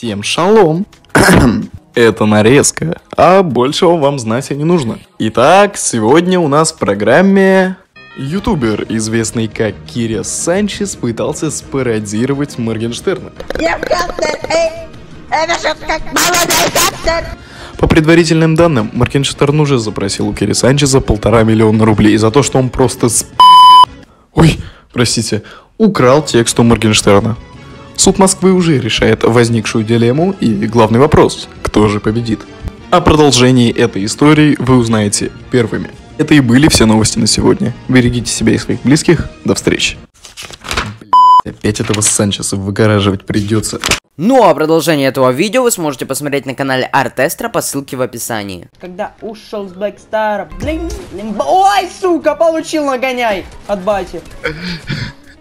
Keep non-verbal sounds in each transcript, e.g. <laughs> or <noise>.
Всем шалом! <coughs> Это нарезка, а большего вам знать и не нужно. Итак, сегодня у нас в программе... Ютубер, известный как Киря Санчес, пытался спародировать Моргенштерна. По предварительным данным, Моргенштерн уже запросил у Кири Санчеса полтора миллиона рублей за то, что он просто сп... Ой, простите, украл текст у Моргенштерна. Суд Москвы уже решает возникшую дилемму и главный вопрос – кто же победит? О продолжении этой истории вы узнаете первыми. Это и были все новости на сегодня. Берегите себя и своих близких. До встречи. Блять, опять этого Санчеса выгораживать придется. Ну а продолжение этого видео вы сможете посмотреть на канале Артестра по ссылке в описании. Когда ушел с Блэкстара, блин, блин, ой, сука, получил нагоняй от бати.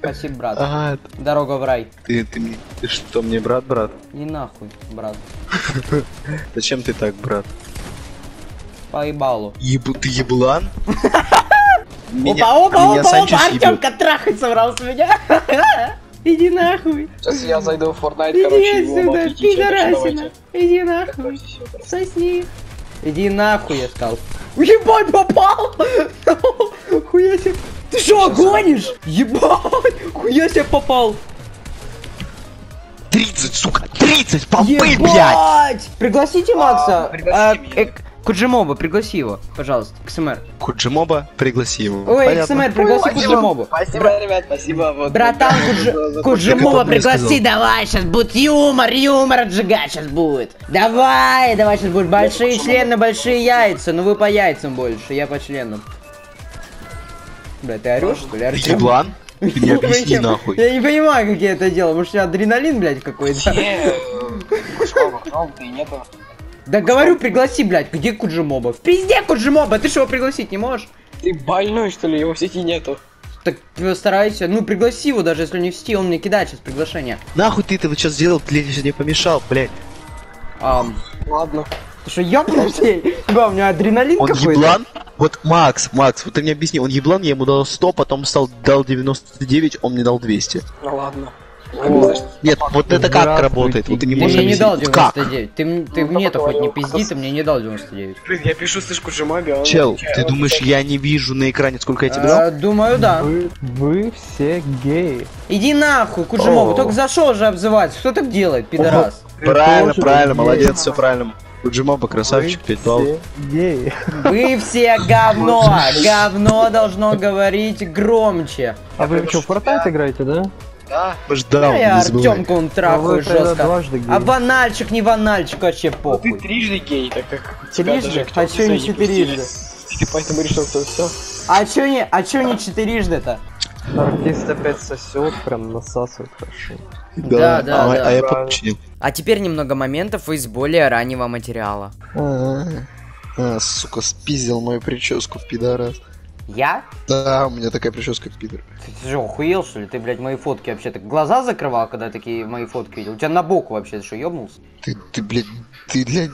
Спасибо, брат. А, Дорога в рай. ты, ты, мне- ты что, мне брат, брат? Не нахуй, брат. <laughs> Зачем ты так, брат? Поебалу. Ебу, ты еблан? <laughs> опа, опа, меня опа, Санчес опа, ебет. Артемка трахать собрался меня. <laughs> Иди нахуй. Сейчас я зайду в Fortnite, короче, Иди его сюда, пидорасина. давайте. Иди нахуй. Сосни. Иди нахуй, я сказал. Ебать, попал! <laughs> Хуя себе. Ты что, гонишь? Ебать! Хуя себе попал! 30, сука, 30 помпы, блядь! Пригласите Макса. А, пригласи А, меня. Куджимоба, пригласи его, пожалуйста, КСМР. Куджимоба, пригласи его. Ой, Понятно? КСМР, пригласи. Куджимобу. Спасибо, ребят, спасибо. Вот, Братан, Куджи... я пригласи, давай, сейчас будет юмор, юмор отжигать сейчас будет. Давай, давай, сейчас будет большие члены, большие яйца, ну вы по яйцам больше, я по членам. Бля, ты орешь, что ли, Ты Артем? еблан? <laughs> Ты мне объясни Я- нахуй. Я не понимаю, как я это делал, может у тебя адреналин, блядь, какой-то? Шоу, <laughs> ты нету. Да говорю, пригласи, блядь, где Куджимоба? В пизде Куджимоба, ты что, его пригласить не можешь? Ты больной, что ли? Его в сети нету. Так постарайся, ну пригласи его, даже если не в сети, он мне кидает сейчас приглашение. Нахуй ты этого сейчас сделал, ты не помешал, блядь. Ам, Ладно. ты что, ёбнутый? Да, у меня адреналин Он какой-то. еблан? Вот Макс, Макс, вот ты мне объясни, он еблан, я ему дал 100, потом стал, дал 99, он мне дал 200. Ну ладно. Нет, вот это как работает? Вот ты не можешь мне не дал Вот как? 99. Ты, ты Ну, мне-то хоть не пизди, ты мне не дал 99. Блин, я пишу слишком Джимаби, а. Чел, ты думаешь, я не вижу на экране, сколько я тебе дал? А, думаю, да. Вы, вы все геи. Иди нахуй, Куджимова, О. только зашел же обзываться. Кто так делает, пидорас? Правильно, правильно, гей. молодец, все правильно. Уджимаба, красавчик, Вы 5 баллов. геи. Вы все <laughs> говно! Говно должно говорить громче. А вы что, в Fortnite играете, да? Да. Ждал, А я не забывай. Артемку он А трахаю вы тогда жестко. А банальчик, не банальчик, вообще Ну ты похуй. трижды гей, так как Трижды? А чё не четырежды? Ты поэтому решил, что все. А чё не, а чё не четырежды-то? Артист опять сосет, прям насасывает хорошо. Да, да, а, да. а я Правильно. подчинил. А теперь немного моментов из более раннего материала. А, а, сука, спиздил мою прическу, пидорас. Я? Да, у меня такая прическа, пидор. Ты что, охуел, что ли? Ты, блядь, мои фотки вообще так глаза закрывал, когда такие мои фотки видел? У тебя на бок вообще, ты что, ёбнулся? Ты, ты, блядь, ты, блядь,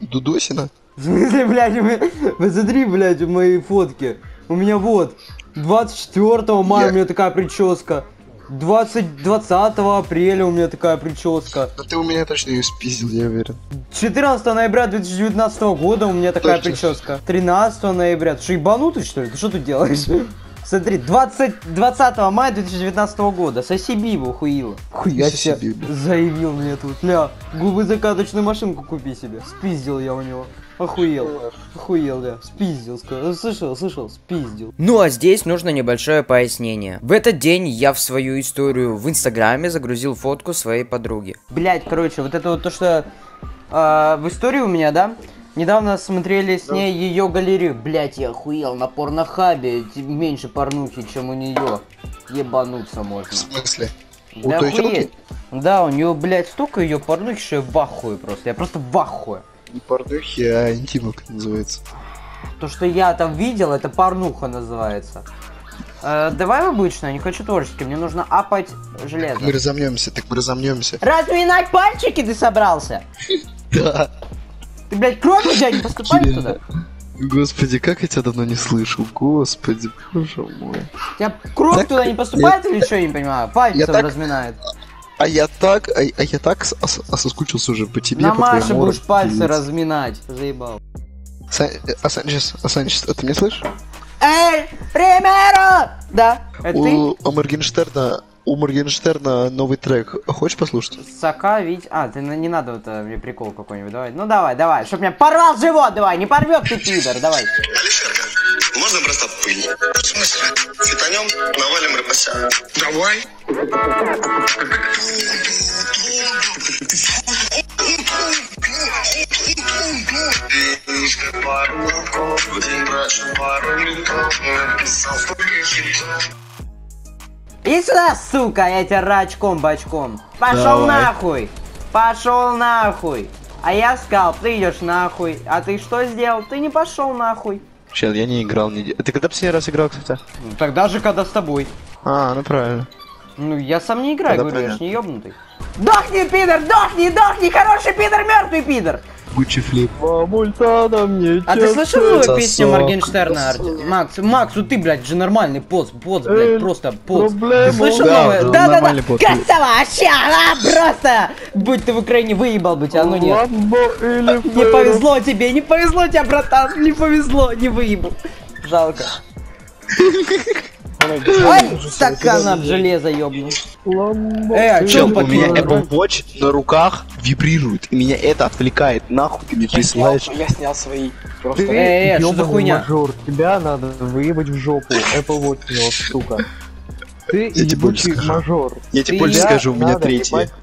Дудосина? <laughs> В смысле, блядь, посмотри, блядь, мои фотки. У меня вот, 24 мая Я- у меня такая прическа. 20, 20 апреля у меня такая прическа. Да ты у меня точно ее спиздил, я уверен. 14 ноября 2019 года у меня такая Точно. прическа. 13 ноября. Ты что, ебанутый, что ли? Ты что тут делаешь? <laughs> Смотри, 20, 20 мая 2019 года. Соси бибу, хуила. Хуя себе. Заявил мне тут. Ля, губы закаточную машинку купи себе. Спиздил я у него. Охуел. Охуел, да. Спиздил, сказал. Слышал, слышал, спиздил. Ну а здесь нужно небольшое пояснение. В этот день я в свою историю в инстаграме загрузил фотку своей подруги. Блять, короче, вот это вот то, что а, в истории у меня, да? Недавно смотрели с ней ее галерею. Блять, я охуел на порнохабе. Меньше порнухи, чем у нее. Ебануться можно. В смысле? У Да той охуеть. тёлки? Да, у нее, блядь, столько ее порнухи, что я в ахуе просто. Я просто в ахуе. Не порнухи, а интимок называется. То, что я там видел, это порнуха называется. Э, давай обычно, не хочу творчески, мне нужно апать железо. Мы разомнемся, так мы разомнемся. Разминать пальчики ты собрался? <laughs> Да. Ты, блядь, кровь у тебя не поступает туда? Господи, как я тебя давно не слышал. Господи, боже мой. У тебя кровь Так, туда не поступает или что, я не понимаю? Пальцы так- разминает. А я так, а, а я так соскучился уже по тебе, На по Маше будешь уроку, пальцы пиздец. разминать. Заебал. Сан- э, а Санчес, а Санчес, а ты меня слышишь? Эй, примеру! Да, это ты? У, у Моргенштерна, у Моргенштерна новый трек. Хочешь послушать? Сока, ведь... А, ты на- не надо вот э, мне прикол какой-нибудь, давай. Ну давай, давай, чтоб меня порвал живот, давай, не порвет ты, пидор, давай. Алишерка, <laughs> можно просто пыль? В смысле? Фитонем, навалим рыпася. Давай. Иди сюда, сука, я тебя рачком бачком. Пошел Давай. нахуй. Пошел нахуй. А я сказал, ты идешь нахуй. А ты что сделал? Ты не пошел нахуй. Сейчас, я не играл неделю. Ты когда последний раз играл, кстати? Ну, тогда же, когда с тобой. А, ну правильно. Ну, я сам не играю, Тогда говорю, я ж понятно. не ёбнутый. Дохни, пидор, дохни, дохни, хороший пидор, мертвый пидор. Гуччи флип. Мамульта мне А ты слышал новую песню Моргенштерна, Арти? Макс, Макс, ты, блядь, же нормальный поц, поц, блядь, просто поц. Ты проблема. слышал Да, новую? да, нормальный поц. красава, ща, просто! Будь ты в Украине, выебал бы тебя, ну нет. Не повезло тебе, не повезло тебе, братан, не повезло, не выебал. Жалко. <laughs> Ай, стакан от железа. Ламбо. Э, а Чел, у меня? Apple Watch на руках вибрирует, и меня это отвлекает. Нахуй ты мне Я снял, присылаешь? я снял свои. Просто. Э, э, что за хуйня? мажор, тебя надо выебать в жопу. Apple Watch у него, сука. Ты Я тебе больше скажу. мажор. Я тебе больше скажу, у меня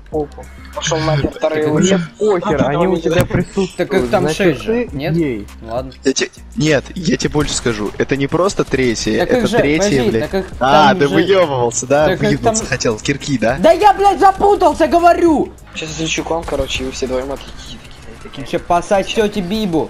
попу. Пошел нахер, вторые. Мне похер, они у тебя присутствуют. Так их там шесть же, нет? Ладно. Нет, я тебе больше скажу. Это не просто их это подожди, блядь. А, ты выебывался, да? Там- хотел, кирки, да? Да я, блядь, запутался, говорю! Сейчас изучу к вам, короче, и вы все двоем отлетите. Че, пососете Бибу.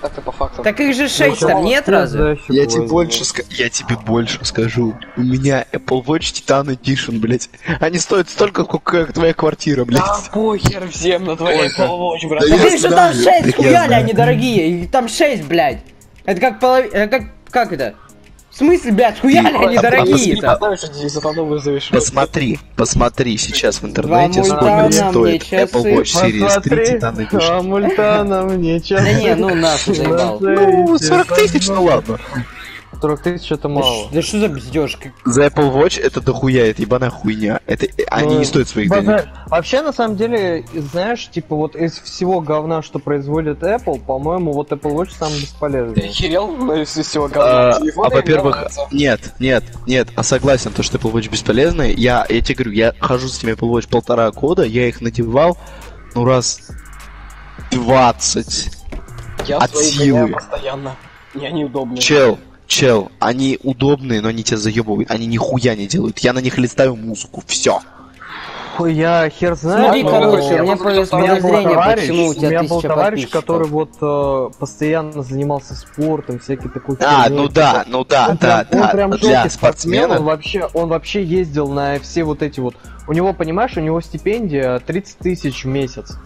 Так-то по факту. Так их же шесть Ну, там, нет разве? Я тебе больше ска- я тебе больше скажу. У меня Apple Watch Titan Edition, блядь. Они стоят столько, как твоя квартира, блядь. Да похер всем на твоей полночь, брат. Да их же там знаю, шесть, так я хуяли, знаю. они дорогие. Их там шесть, блядь. Это как половина... Это как... Как это? В смысле, блядь, хуяли Ты- они а- а дорогие-то? Одну вызовешь. Посмотри, посмотри сейчас в интернете, сколько стоит Apple. Watch Series 3 Посмотри, Titan Edition. а мне часы. Да не, ну нахуй заебал. Ну, 40 тысяч, ну ладно. 40 тысяч это Да мало. ш- Да что за пиздёж? За Apple Watch это дохуя, это ебаная хуйня. Это, они Ну, не стоят своих базар- денег. Вообще, на самом деле, знаешь, типа вот из всего говна, что производит Apple, по-моему, вот Apple Watch самый Ты бесполезный. охерел? Ну, из всего А, говна. Телефоны а, во-первых, нет, нет, нет, а согласен, то, что Apple Watch бесполезный. Я, я тебе говорю, я хожу с этими Apple Watch полтора года, я их надевал, ну, раз 20. Я от свои силы. постоянно. И они удобные. Чел, чел, они удобные, но они тебя заебывают, они нихуя не делают. Я на них листаю музыку, все. Хуй, я хер знаю. Смотри, но- короче, я у меня У подозрение, товарищ, почему у тебя меня был товарищ, который вот э, постоянно занимался спортом, всякой такой А, херней. ну да, ну да, Он да, прям, он да. прям Для жёсткий спортсмен, он спортсмена. вообще, он вообще ездил на все вот эти вот. У него, понимаешь, у него стипендия 30 тысяч в месяц.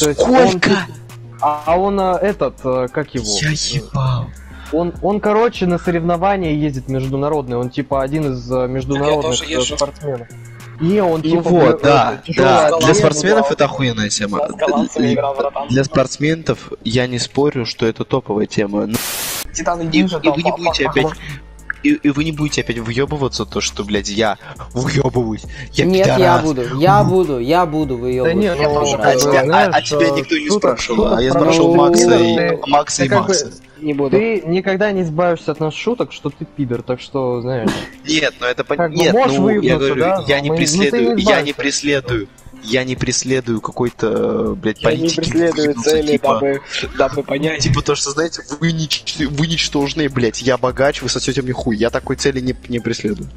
То есть он Сколько? типа- А, а он э, этот, э, как его? Я ебал. Он, он, короче, на соревнования ездит международные. Он типа один из э, международных тоже э, спортсменов. Не, он Ну типа. вот, э, да, тяжелый да. Для спортсменов это охуенная тема. Для спортсменов я не спорю, что это топовая тема. Но Титан и, и вы не будете опять. И, и вы не будете опять въебываться, то, что, блядь, я въебываюсь. Я Нет, я пидорас. буду, я буду, я буду выебывать. Да нет, Я ну, тоже А тебя, а- а тебя э, никто не спрашивал, а я спрашивал Макса и Макса и Макса. Не буду. Ты никогда не избавишься от наших шуток, что ты пидор, так что, знаешь. Нет, ну это понятно. Нет, ну я говорю, да, я но не ну, преследую, я не преследую, я не преследую какой-то, блядь, Я не политики. преследую выебнуться, цели, типа, дабы, дабы понять. Типа то, что, знаете, вы, нич- вы ничтожные, блядь, я богач, вы сосете мне хуй. Я такой цели не, не преследую.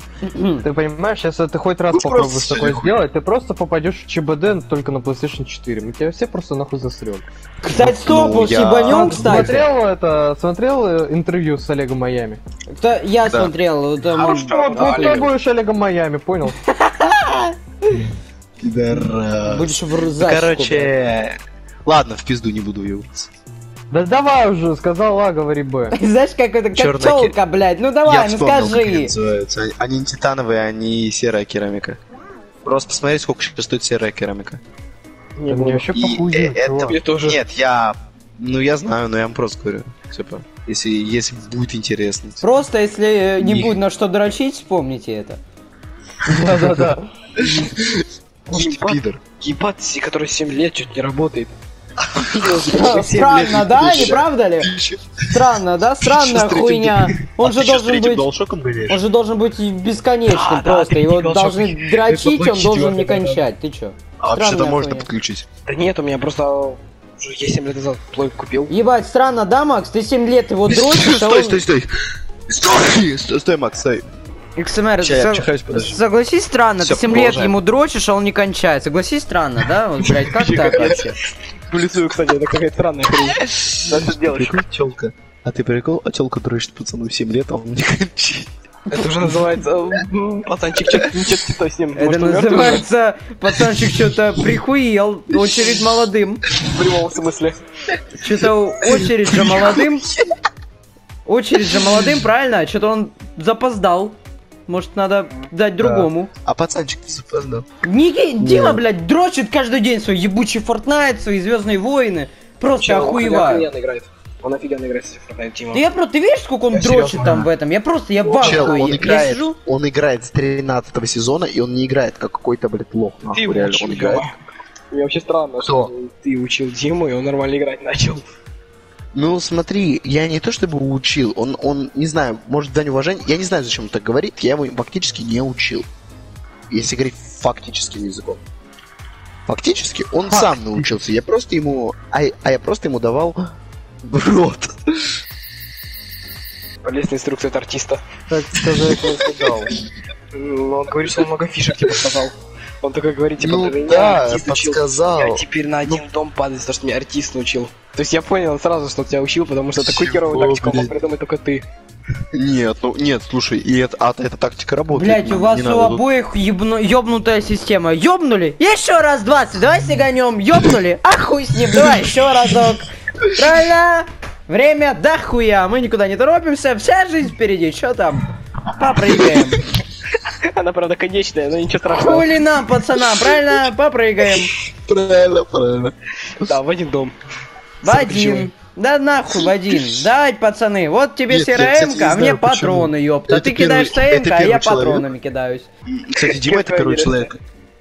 Ты понимаешь, если ты хоть раз Ну, попробуешь такое хуй. сделать, ты просто попадешь в ЧБД только на PlayStation 4. Мы тебя все просто нахуй засрем. Кстати, стоп, Ну, я- ебанем, кстати. Смотрел это, смотрел э, интервью с Олегом Майами? Кто- Я Да. смотрел, это А что, да, ты Олег. будешь Олегом Майами, понял? <laughs> Пидорас. будешь в Ну, короче, ладно, в пизду не буду ебаться. Да давай уже, сказал А, говори Б. <laughs> Знаешь, как это, как тёлка, блядь, ну я давай, ну вспомнил, как они скажи. называются. Они не титановые, они серая керамика. Просто посмотри, сколько сейчас стоит серая керамика. Не, мне вообще И, похуй. э, это-. Мне тоже. Нет, я... Ну, я знаю, но я вам просто говорю. Типа, если, если будет интересно. типа. Просто если э, не Их. будет на что дрочить, вспомните это. <laughs> Да-да-да. <laughs> Ишь ты, пидор. Ебать, который 7 лет чуть не работает. Странно, да, не правда ли? Странно, да? Странная хуйня. Он же должен быть... Он же должен быть бесконечным просто. Его должны дрочить, он должен не кончать. Ты чё? А вообще-то можно подключить. Да нет, у меня просто уже я 7 лет назад плойку купил. Ебать, странно, да, Макс? Ты 7 лет его дрочишь, а стой, стой. Стой, стой, стой, Макс, стой. XMR, Ща я со- обчихаюсь, подожди. согласись, странно, Всё, ты 7 лет продолжаем. ему дрочишь, а он не кончает. Согласись, странно, да? Вот, блядь, как так вообще? В лицо, кстати, это какая-то странная хрень. Надо сделать. Прикол, тёлка. А ты прикол, а тёлка дрочит пацану 7 лет, а он не кончит. Это уже называется пацанчик, что-то не то с ним. Это называется, пацанчик что-то прихуел, очередь молодым. В прямом смысле. Что-то очередь же молодым. Очередь же молодым, правильно? Что-то он запоздал. Может, надо дать другому. А пацанчик ты запоздал. Ники, Дима, блядь, дрочит каждый день свой ебучий Fortnite, свои Звездные войны. Просто он охуеваю. охуенно играет. Он офигенно играет, в Fortnite, Тима. Да я просто, ты видишь, сколько он Я дрочит серьёзно. там в этом? Я просто, я в Чел, он Я играет, сижу, он играет с 13 сезона, и он не играет как какой-то, блядь, лох. Ты Нахуй, его реально, учил, он играет. Дима. Мне вообще странно, Кто? что ты учил Диму, и он нормально играть начал. Ну, смотри, я не то чтобы учил, он, он, не знаю, может, дань уважения, я не знаю, зачем он так говорит, я его фактически не учил. Если говорить фактическим языком. Фактически он сам научился, я просто ему, а, а я просто ему давал <laughs> в рот. Полезная инструкция от артиста. Так сказать, не сказал. Ну, <laughs> он говорит, что он много фишек типа сказал. Он такой говорит, типа, Ну «Да меня да, артист учил. подсказал. Я теперь на один дом падать, потому что меня артист научил. То есть я понял сразу, что тебя учил, потому что такую Чего, херовую тактику мог придумать только ты. Нет, ну, нет, слушай, и это, а, эта тактика работает. Блять, у не вас у надо обоих ебну- ёбнутая система. Ёбнули? Еще раз 20, давай сиганем. Ёбнули? А хуй с ним, давай еще разок. Правильно? Время до хуя. Мы никуда не торопимся. Вся жизнь впереди. Что там? Попрыгаем. Она, правда, конечная, но ничего страшного. Хули нам, пацанам, правильно? Попрыгаем. Правильно, правильно. Да, в один дом. В один. Да нахуй в один. Давай, пацаны, вот тебе эмка, а мне патроны, ёпта. Ты кидаешь это а я патронами кидаюсь. Кстати, Дима это первый человек.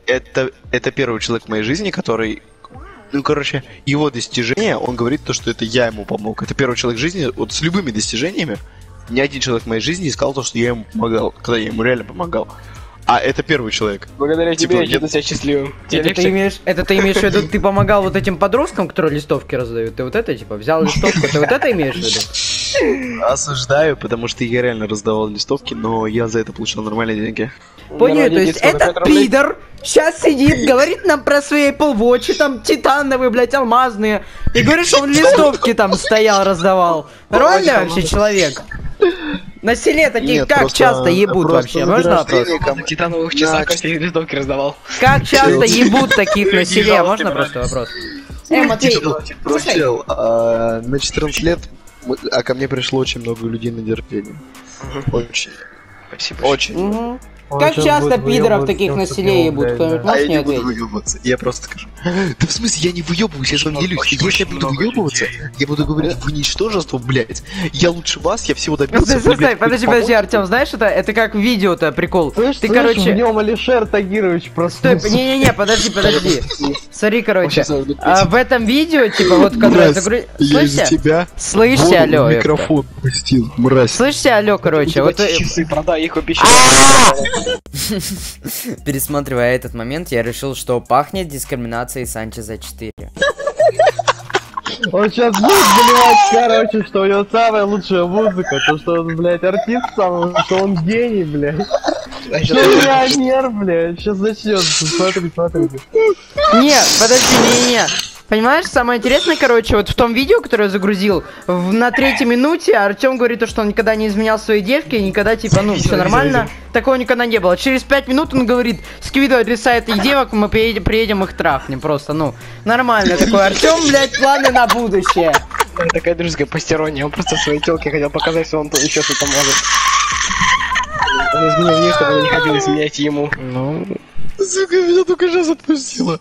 Это, это первый человек в моей жизни, который... Ну, короче, его достижение, он говорит то, что это я ему помог. Это первый человек в жизни, вот с любыми достижениями, ни один человек в моей жизни не сказал то, что я ему помогал, когда я ему реально помогал. А это первый человек. Благодаря Типа, тебе я чувствую себя счастливым. Тебе Это ты, имеешь, это ты имеешь в виду, ты помогал вот этим подросткам, которые листовки раздают? Ты вот это, типа, взял листовку, ты вот это имеешь в виду? Осуждаю, потому что я реально раздавал листовки, но я за это получил нормальные деньги. Понял, Нормально, то есть этот пидор сейчас сидит, говорит нам про свои полвочи, там, титановые, блядь, алмазные, и говорит, что он листовки там стоял, раздавал. Нормальный вообще человек? На селе таких Нет, как просто- часто ебут просто вообще? Можно вопрос? титановых часах каждый листовки раздавал. Как часто ебут таких на селе? Можно просто вопрос? Э, Матвей, слушай, Чел, а, на 14 лет, а ко мне пришло очень много людей на день рождения. Очень. Спасибо. Очень. Он как часто пидоров таких на селе ебут? Кто-нибудь да. А я не буду выебываться, я просто скажу. Да в смысле, я не выебываюсь, я же вам делюсь. очень, Если я буду выебываться, я буду говорить, вы ничтожество, блядь. Я лучше вас, я всего добился. Мне подожди, подожди, подожди, Артем, знаешь, это, это как видео-то прикол. Слышь, Ты, слышь, короче, в нем Алишер Тагирович Стой, проснулся. не-не-не, подожди, <laughs> подожди. Смотри, короче, а, в этом видео, типа, вот, которое Мразь, загру... Я из-за Слышите? тебя в алло, микрофон пустил, мразь. Слышите, алло, короче, вот... э, часы продай, их купи <laughs> Пересматривая этот момент, я решил, что пахнет дискриминацией Санчеза 4. Он сейчас будет заливать, короче, что у него самая лучшая музыка, то что он, блядь, артист самый, что он гений, блядь. Что миллионер, блядь. Сейчас начнется. Смотри, смотри. Нет, подожди, не-не-не. Понимаешь, самое интересное, короче, вот в том видео, которое я загрузил, в- на третьей минуте Артем говорит, то, что он никогда не изменял своей девке, и никогда, типа, ну, все нормально. Такого никогда не было. Через пять минут он говорит, скидывай адреса этих девок, мы приедем, приедем их трахнем. Просто, ну, нормально такой. Артем, блядь, планы на будущее. Такая дружеская постерония, он просто своей телке хотел показать, что он еще что-то может. Он изменил мне, чтобы не хотела изменять ему. Ну, сука, меня только сейчас отпустила.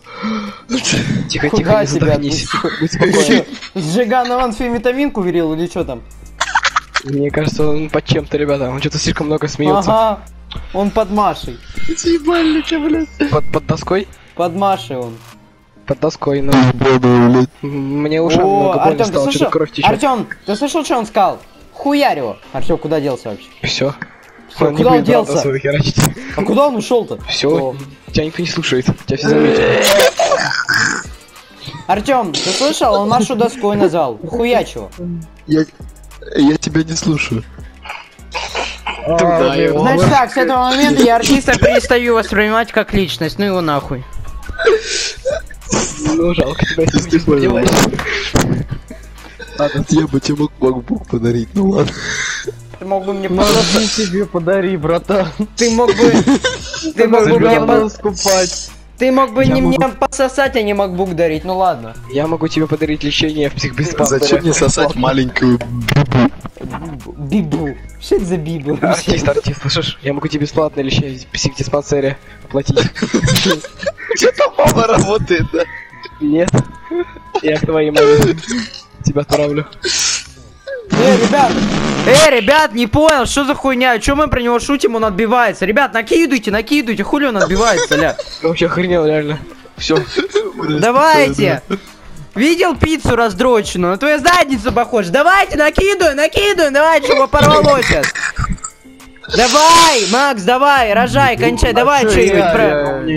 Тихо, тихо, Куда не тебя задохнись. Будь спокоен. Сжиган он фемитаминку верил или что там? Мне кажется, он под чем-то, ребята. Он что-то слишком много смеется. Ага. Он под Машей. Эти ебальники, блядь. Под, под доской? Под Машей он. Под доской, ну. Мне О, много больно стало, что-то кровь течет. Артем, ты слышал, что он сказал? Хуярь его. Артем, куда делся вообще? Все. Всё, куда он делся? А куда он ушел-то? Все, тебя никто не слушает. Тебя все заметили. Артем, ты слышал? Он Машу доской назвал. Хуяч его. Я, я тебя не слушаю. Туда его. Значит так, с этого момента я артиста перестаю воспринимать как личность. Ну его нахуй. Ну, жалко тебя, если ты сподеваешься. Я бы тебе мог MacBook подарить, ну ладно. Ты мог бы мне Мозги просто... себе подари, братан. Ты мог бы... <laughs> Ты мог бы мне... Скупать. Ты мог бы Я не могу- мне пососать, а не MacBook дарить. Ну ладно. Я могу тебе подарить лечение в психбиспансере. Зачем мне сосать маленькую Бибу. Что это за бибу? Артист, артист, слышишь? Я могу тебе бесплатно лечение в психдиспансере оплатить. Что-то мама работает, да? Нет. Я к твоей маме тебя отправлю. Эй, ребят! Эй, ребят, не понял, что за хуйня? Че мы про него шутим, он отбивается? Ребят, накидывайте, накидывайте, хули он отбивается, ля? Вообще охренел, реально. Все. Давайте! Видел пиццу раздроченную? На твою задницу похож. Давайте, накидывай, накидывай, давай, чтобы порвалось сейчас. Давай, Макс, давай, рожай, кончай, давай Чё что-нибудь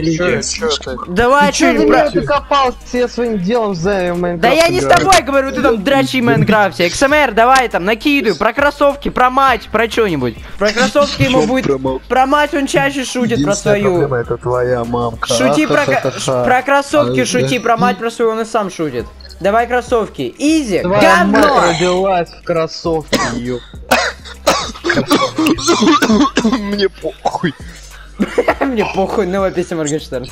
чё- чё ты? Давай Ты чё за что-нибудь меня про... докопался? Я своим делом за Майнкрафт Да я не с тобой говорю, ты там дрочи в Майнкрафте. XMR, давай там, накидывай, про кроссовки, про мать, про что-нибудь. Про кроссовки ему будет... Про мать он чаще шутит, про свою. это твоя мамка. Шути про, кроссовки, шути, про мать, про свою он и сам шутит. Давай кроссовки. Изи, Твоя мать говно! родилась в кроссовке. <coughs> Мне похуй. <laughs> Мне похуй, новая песня Моргенштерн.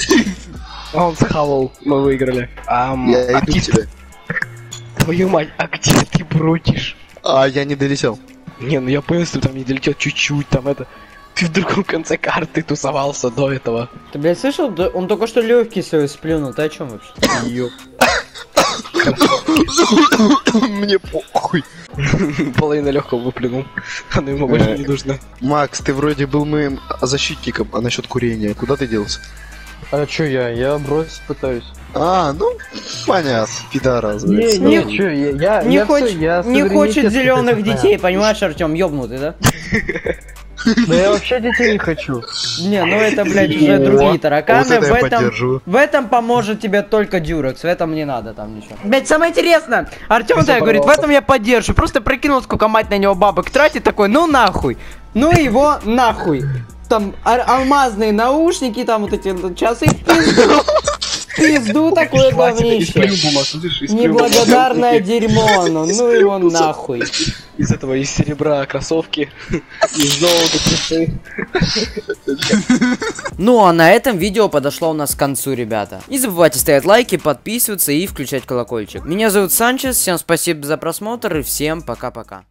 А <laughs> он схавал, мы выиграли. Ам, Я иду к тебе. <laughs> твою мать, а где ты бродишь? А, я не долетел. Не, ну я понял, что там не долетел чуть-чуть, там это... Ты в другом конце карты тусовался до этого. Ты, блядь, слышал? Он только что легкий свой сплюнул. Ты о чем вообще? Ёп. <coughs> <coughs> Мне похуй. <laughs> Половина легкого выплюнул. Оно ему больше не нужно. Макс, ты вроде был моим защитником, а насчет курения, куда ты делся? А чё я? Я бросить пытаюсь. А, ну, понятно, пидорас. Не, не, Не- чё, я, я, Не, я хоч- всё, я не хочет зеленых детей, понимаешь, Артем, ёбнутый, да? <laughs> Да я вообще детей не хочу. Не, ну это, блядь, уже другие тараканы. Вот это в я этом, в этом поможет тебе только Дюрекс, в этом не надо там ничего. Блять, самое интересное, Артем так говорит, в этом я поддержу. Просто прикинул, сколько мать на него бабок тратит, такой, ну нахуй. Ну его нахуй. Там ар- алмазные наушники, там вот эти часы в пизду. В Пизду такое говнище. Неблагодарное дерьмо, оно, ну его нахуй. Из этого, из серебра кроссовки, из золота часы. Ну а на этом видео подошло у нас к концу, ребята. Не забывайте ставить лайки, подписываться и включать колокольчик. Меня зовут Санчес, всем спасибо за просмотр и всем пока-пока.